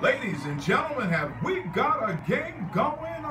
Ladies and gentlemen, have we got a game going?